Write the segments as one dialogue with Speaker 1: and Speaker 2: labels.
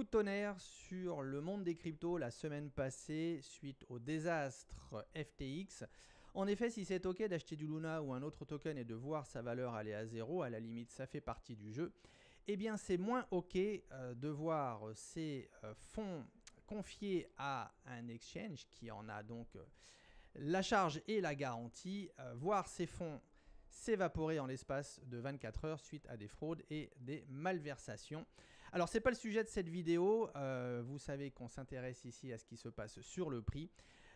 Speaker 1: Coup de tonnerre sur le monde des cryptos la semaine passée suite au désastre FTX. En effet, si c'est ok d'acheter du Luna ou un autre token et de voir sa valeur aller à zéro, à la limite ça fait partie du jeu, eh bien c'est moins ok euh, de voir ces euh, fonds confiés à un exchange qui en a donc euh, la charge et la garantie, voir ces fonds s'évaporer en l'espace de 24 heures suite à des fraudes et des malversations. Alors c'est pas le sujet de cette vidéo, vous savez qu'on s'intéresse ici à ce qui se passe sur le prix.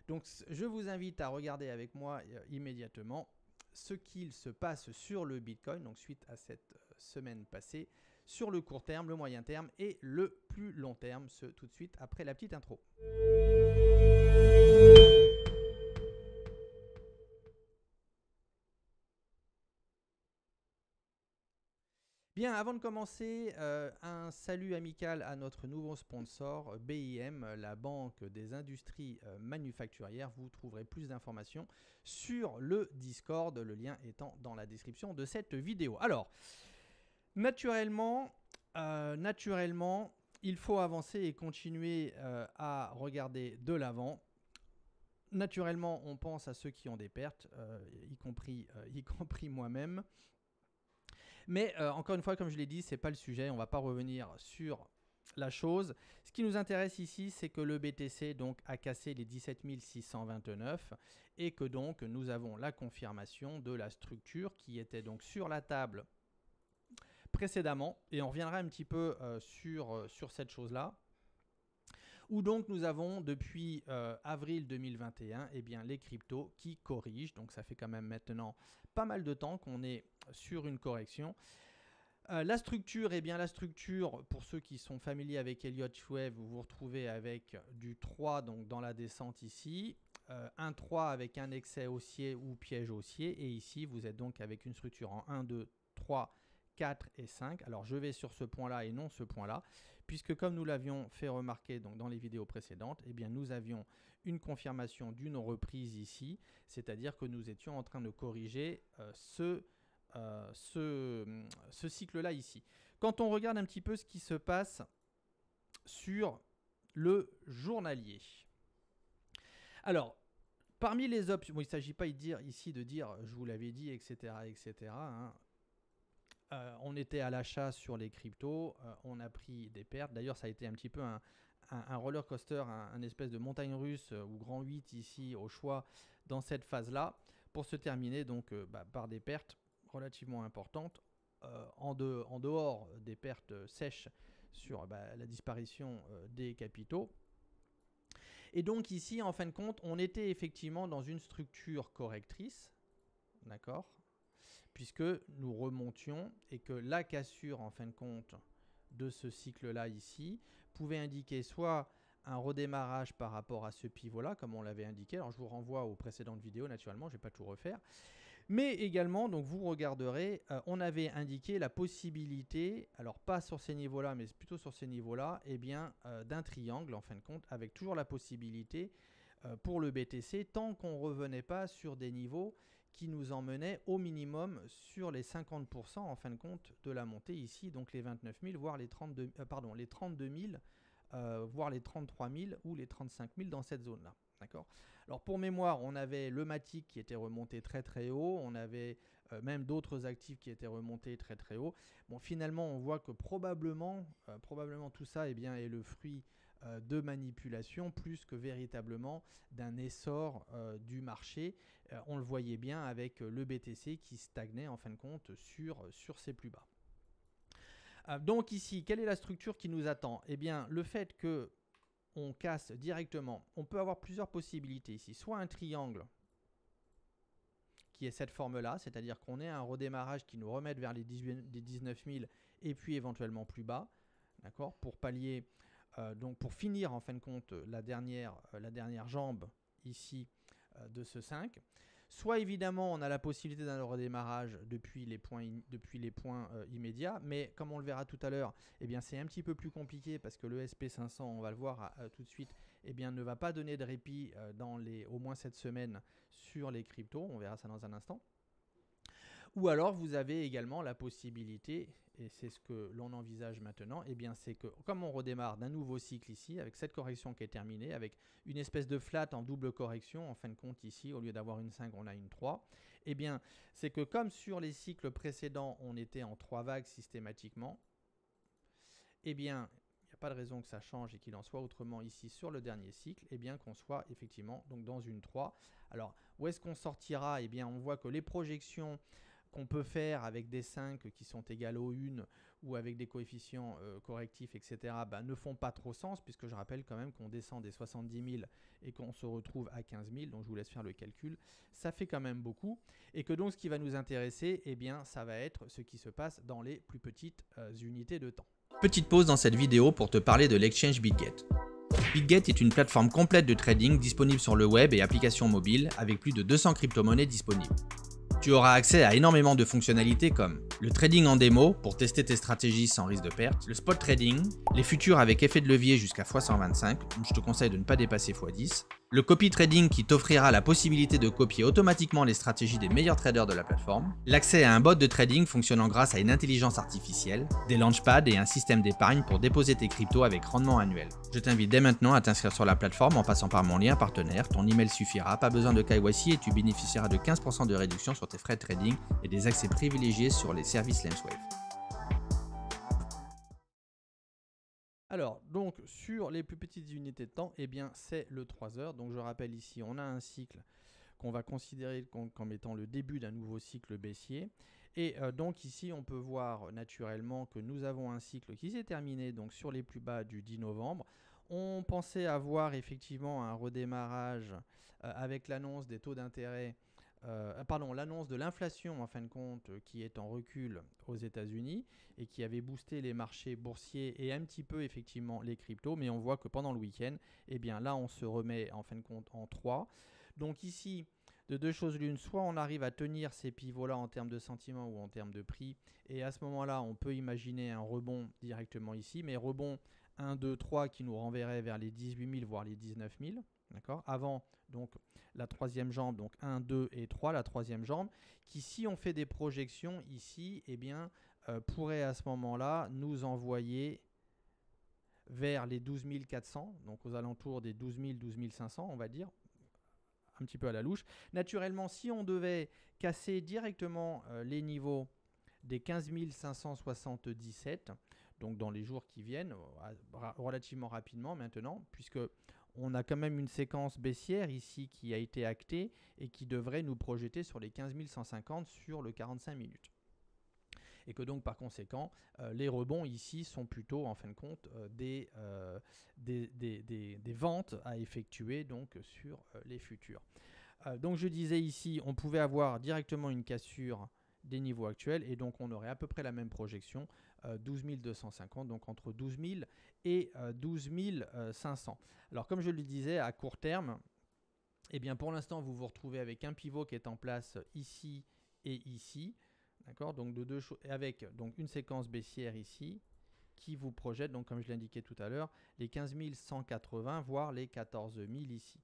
Speaker 1: Donc je vous invite à regarder avec moi euh, immédiatement ce qu'il se passe sur le Bitcoin, donc suite à cette euh, semaine passée, sur le court terme, le moyen terme et le plus long terme, ce tout de suite après la petite intro. Bien, avant de commencer, euh, un salut amical à notre nouveau sponsor, BIM, la Banque des Industries euh, Manufacturières. Vous trouverez plus d'informations sur le Discord, le lien étant dans la description de cette vidéo. Alors, naturellement, euh, naturellement, il faut avancer et continuer à regarder de l'avant. Naturellement, on pense à ceux qui ont des pertes, y compris, y compris moi-même. Mais euh, encore une fois, comme je l'ai dit, c'est pas le sujet. On va pas revenir sur la chose. Ce qui nous intéresse ici, c'est que le BTC donc a cassé les 17 629 et que donc nous avons la confirmation de la structure qui était donc sur la table précédemment. Et on reviendra un petit peu euh, sur, euh, sur cette chose-là où donc nous avons depuis avril 2021 eh bien, les cryptos qui corrigent. Donc ça fait quand même maintenant pas mal de temps qu'on est sur une correction. Euh, la structure, eh bien la structure, pour ceux qui sont familiers avec Elliott Wave, vous vous retrouvez avec du 3 donc dans la descente ici, euh, un 3 avec un excès haussier ou piège haussier, et ici vous êtes donc avec une structure en 1, 2, 3, 4 et 5. Alors je vais sur ce point-là et non ce point-là, puisque comme nous l'avions fait remarquer donc, dans les vidéos précédentes, eh bien nous avions une confirmation d'une reprise ici, c'est-à-dire que nous étions en train de corriger euh, ce euh, ce, cycle-là ici. Quand on regarde un petit peu ce qui se passe sur le journalier. Alors, parmi les options, il ne s'agit pas de dire, ici de dire, je vous l'avais dit, etc. etc. Euh, on était à l'achat sur les cryptos, euh, on a pris des pertes. D'ailleurs, ça a été un petit peu un, roller coaster, un, espèce de montagne russe ou grand 8 ici au choix dans cette phase-là, pour se terminer donc bah, par des pertes relativement importante euh, en, dehors des pertes sèches sur bah, la disparition euh, des capitaux. Et donc ici, en fin de compte, on était effectivement dans une structure correctrice, d'accord? Puisque nous remontions et que la cassure, en fin de compte, de ce cycle-là ici, pouvait indiquer soit un redémarrage par rapport à ce pivot-là, comme on l'avait indiqué. Alors je vous renvoie aux précédentes vidéos, naturellement, je ne vais pas tout refaire. Mais également, donc vous regarderez, euh, on avait indiqué la possibilité, alors pas sur ces niveaux-là, mais plutôt sur ces niveaux-là, eh bien euh, d'un triangle en fin de compte, avec toujours la possibilité euh, pour le BTC, tant qu'on ne revenait pas sur des niveaux qui nous emmenaient au minimum sur les 50% en fin de compte de la montée ici, donc les 29 000, voire les 32, pardon, les 32 000, voire les 33 000 ou les 35 000 dans cette zone-là. D'accord? Alors pour mémoire, on avait le Matic qui était remonté très très haut, on avait euh, même d'autres actifs qui étaient remontés très très haut. Bon, finalement, on voit que probablement, euh, probablement tout ça eh bien, est le fruit euh, de manipulation plus que véritablement d'un essor du marché. on le voyait bien avec le BTC qui stagnait en fin de compte sur, sur ses plus bas. donc ici, quelle est la structure qui nous attend? Eh bien, le fait que on casse directement, on peut avoir plusieurs possibilités ici. Soit un triangle qui est cette forme-là, c'est-à-dire qu'on ait un redémarrage qui nous remette vers les, 19 000 et puis éventuellement plus bas, d'accord, pour pallier, euh, donc pour finir en fin de compte la dernière, euh, jambe ici euh, de ce 5. Soit évidemment, on a la possibilité d'un redémarrage depuis les points, immédiats, mais comme on le verra tout à l'heure, eh bien c'est un petit peu plus compliqué parce que le SP500, on va le voir tout de suite, eh bien ne va pas donner de répit euh, dans les au moins cette semaine sur les cryptos. On verra ça dans un instant. Ou alors vous avez également la possibilité, et c'est ce que l'on envisage maintenant, eh bien c'est que comme on redémarre d'un nouveau cycle ici, avec cette correction qui est terminée, avec une espèce de flat en double correction, en fin de compte ici, au lieu d'avoir une 5, on a une 3, et eh bien c'est que comme sur les cycles précédents, on était en 3 vagues systématiquement, eh bien pas de raison que ça change et qu'il en soit autrement ici sur le dernier cycle, et bien qu'on soit effectivement donc dans une 3. Alors où est-ce qu'on sortira? Eh bien on voit que les projections qu'on peut faire avec des 5 qui sont égales au 1 ou avec des coefficients euh, correctifs, etc., ben, ne font pas trop sens, puisque je rappelle quand même qu'on descend des 70 000 et qu'on se retrouve à 15 000, donc je vous laisse faire le calcul, ça fait quand même beaucoup, et que donc ce qui va nous intéresser, eh bien, ça va être ce qui se passe dans les plus petites euh, unités de temps.
Speaker 2: Petite pause dans cette vidéo pour te parler de l'exchange BitGet. BitGet est une plateforme complète de trading disponible sur le web et applications mobiles avec plus de 200 crypto-monnaies disponibles. Tu auras accès à énormément de fonctionnalités comme le trading en démo pour tester tes stratégies sans risque de perte, le spot trading, les futurs avec effet de levier jusqu'à x125, je te conseille de ne pas dépasser x10, le copy trading qui t'offrira la possibilité de copier automatiquement les stratégies des meilleurs traders de la plateforme, l'accès à un bot de trading fonctionnant grâce à une intelligence artificielle, des launchpads et un système d'épargne pour déposer tes cryptos avec rendement annuel. Je t'invite dès maintenant à t'inscrire sur la plateforme en passant par mon lien partenaire, ton email suffira, pas besoin de KYC et tu bénéficieras de 15% de réduction sur tes frais de trading et des accès privilégiés sur les services LensWave.
Speaker 1: Alors, donc, sur les plus petites unités de temps, eh bien, c'est le 3 heures. Donc, je rappelle ici, on a un cycle qu'on va considérer comme étant le début d'un nouveau cycle baissier. Et euh, donc ici, on peut voir naturellement que nous avons un cycle qui s'est terminé donc sur les plus bas du 10 novembre. On pensait avoir effectivement un redémarrage euh, avec l'annonce des taux d'intérêt euh, pardon, l'annonce de l'inflation en fin de compte euh, qui est en recul aux États-Unis et qui avait boosté les marchés boursiers et un petit peu effectivement les cryptos, mais on voit que pendant le week-end, eh bien là on se remet en fin de compte en 3. Donc ici, de deux choses l'une, soit on arrive à tenir ces pivots-là en termes de sentiment ou en termes de prix, et à ce moment-là on peut imaginer un rebond directement ici, mais rebond 1, 2, 3 qui nous renverrait vers les 18 000 voire les 19 000. Avant, donc, la troisième jambe, donc 1, 2 et 3, la troisième jambe, qui, si on fait des projections ici, eh euh, pourrait à ce moment-là nous envoyer vers les 12 400, donc aux alentours des 12 000, 12 500, on va dire, un petit peu à la louche. Naturellement, si on devait casser directement euh, les niveaux des 15 577, donc dans les jours qui viennent, euh, relativement rapidement maintenant, puisque on a quand même une séquence baissière ici qui a été actée et qui devrait nous projeter sur les 15 150 sur le 45 minutes. Et que donc par conséquent, euh, les rebonds ici sont plutôt en fin de compte euh, euh, des, des, ventes à effectuer donc sur les futurs. donc je disais ici, on pouvait avoir directement une cassure des niveaux actuels et donc on aurait à peu près la même projection 12 250 donc entre 12 000 et 12 500 alors comme je le disais à court terme eh bien pour l'instant vous vous retrouvez avec un pivot qui est en place ici et ici d'accord? Donc de deux avec donc une séquence baissière ici qui vous projette donc comme je l'indiquais tout à l'heure les 15 180 voire les 14 000 ici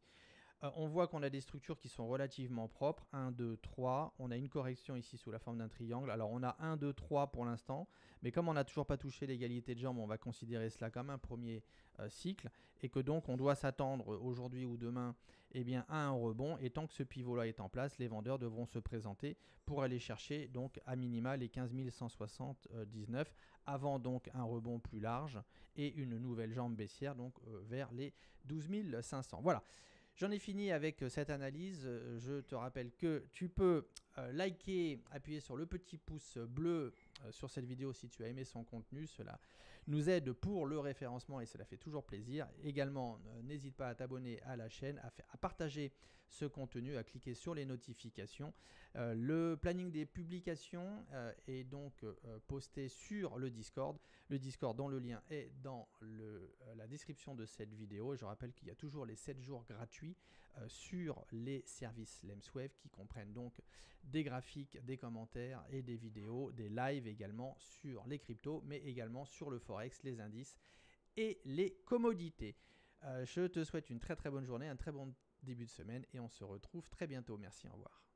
Speaker 1: euh, on voit qu'on a des structures qui sont relativement propres. 1, 2, 3. On a une correction ici sous la forme d'un triangle. Alors on a 1, 2, 3 pour l'instant. Mais comme on n'a toujours pas touché l'égalité de jambes, on va considérer cela comme un premier euh, cycle. Et que donc on doit s'attendre aujourd'hui ou demain eh bien, à un rebond. Et tant que ce pivot-là est en place, les vendeurs devront se présenter pour aller chercher donc à minima les 15 179 avant donc un rebond plus large et une nouvelle jambe baissière donc euh, vers les 12 500. Voilà. J'en ai fini avec euh, cette analyse. Euh, je te rappelle que tu peux euh, liker, appuyer sur le petit pouce bleu sur cette vidéo si tu as aimé son contenu. Cela nous aide pour le référencement et cela fait toujours plaisir. Également, n'hésite pas à t'abonner à la chaîne, à, à, partager ce contenu, à cliquer sur les notifications. le planning des publications est donc posté sur le Discord. Le Discord dont le lien est dans la description de cette vidéo. Je rappelle qu'il y a toujours les 7 jours gratuits euh, sur les services LemsWave qui comprennent donc des graphiques, des commentaires et des vidéos, des lives également sur les cryptos, mais également sur le les indices et les commodités. Euh, je te souhaite une très très bonne journée, un très bon début de semaine et on se retrouve très bientôt. Merci, au revoir.